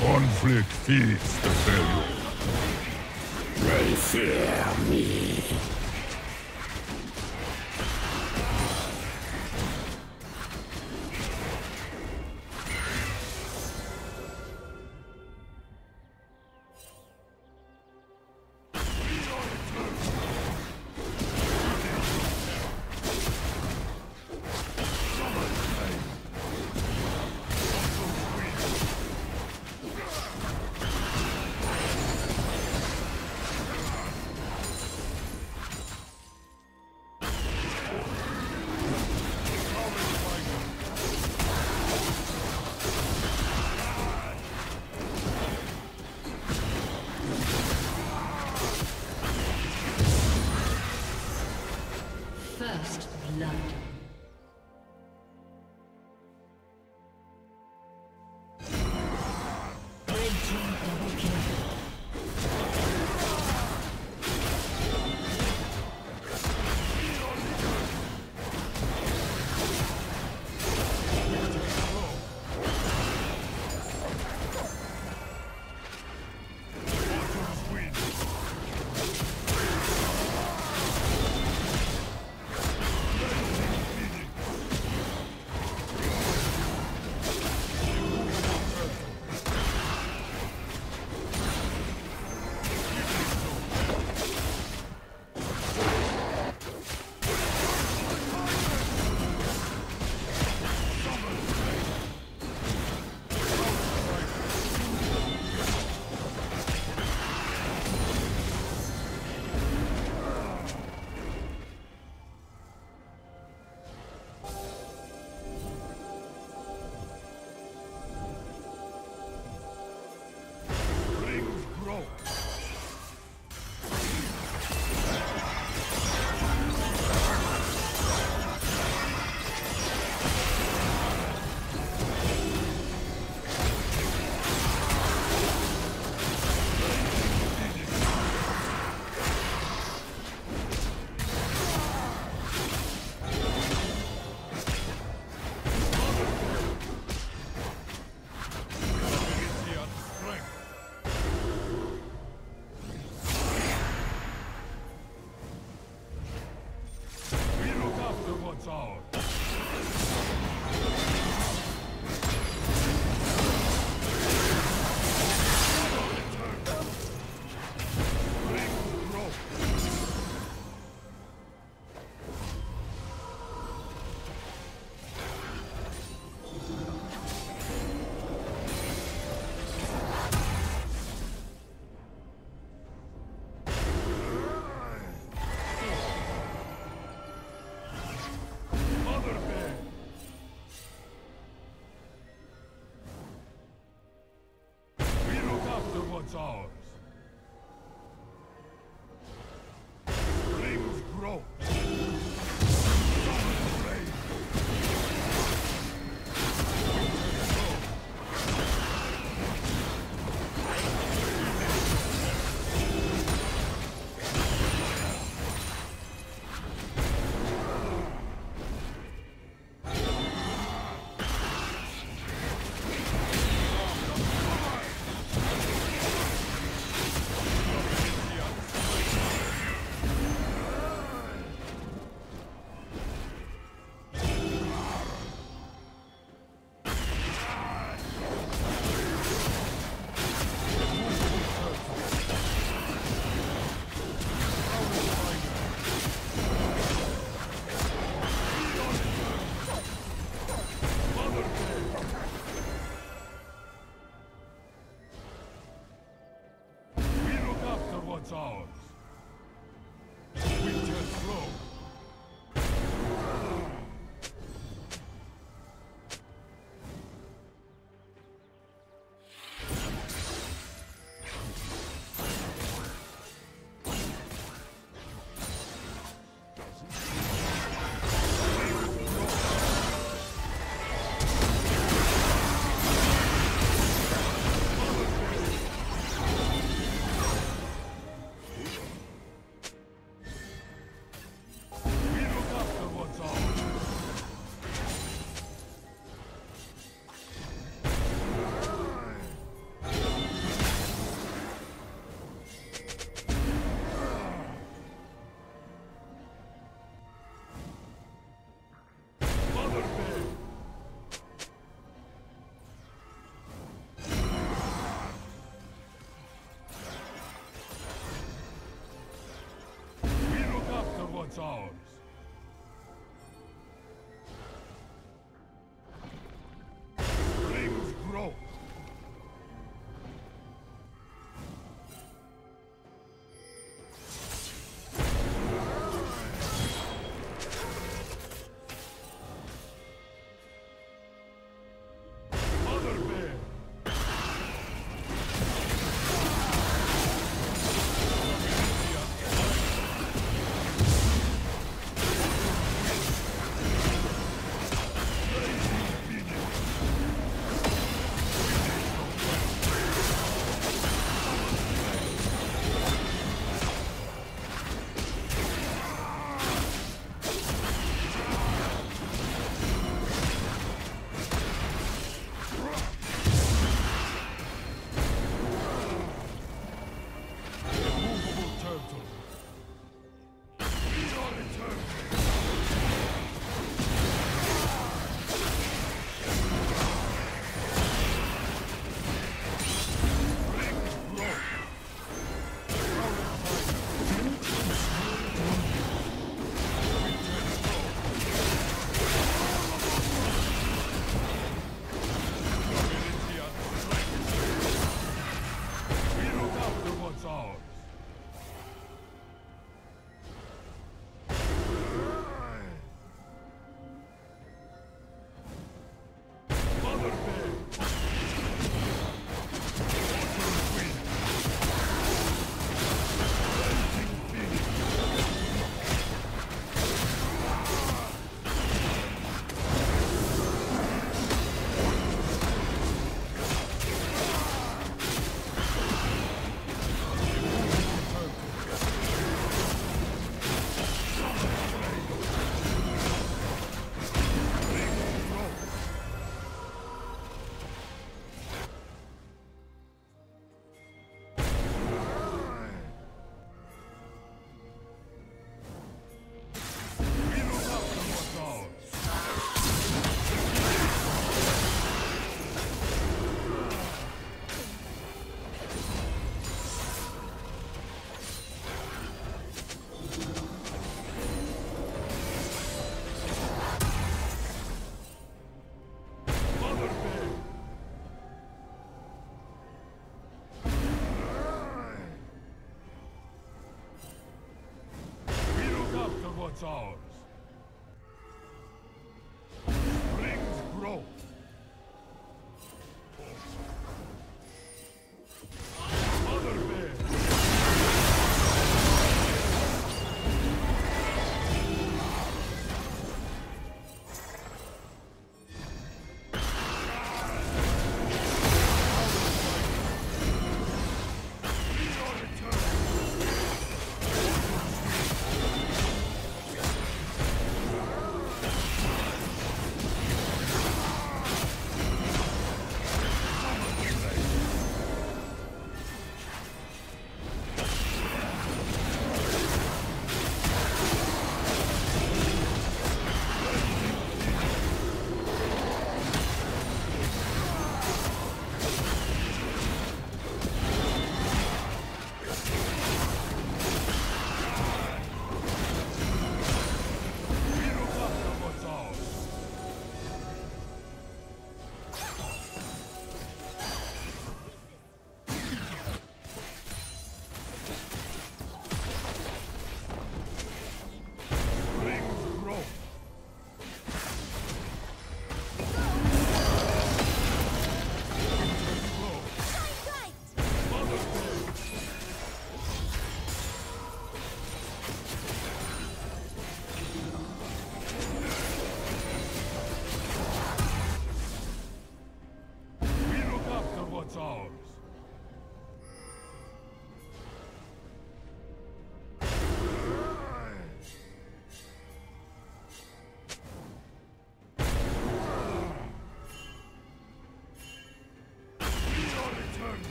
Conflict feeds the failure. They fear me.